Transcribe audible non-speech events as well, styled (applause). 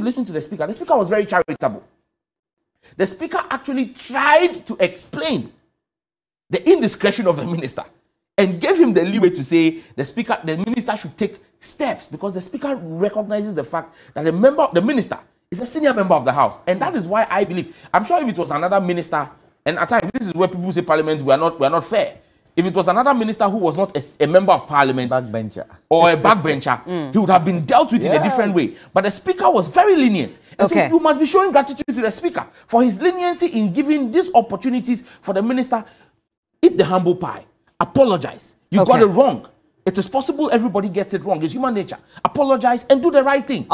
you listen to the speaker, the speaker was very charitable. The speaker actually tried to explain the indiscretion of the minister and gave him the leeway to say the speaker, the minister should take steps because the speaker recognizes the fact that the member, the minister, is a senior member of the house, and that is why I believe. I'm sure if it was another minister, and at times this is where people say Parliament we are not we are not fair. If it was another minister who was not a, a member of Parliament, backbencher, or a backbencher, (laughs) mm. he would have been dealt with yeah. in a different way. But the speaker was very lenient, and okay. so you must be showing gratitude to the speaker for his leniency in giving these opportunities for the minister. Eat the humble pie. Apologize. You okay. got it wrong. It is possible everybody gets it wrong. It's human nature. Apologize and do the right thing.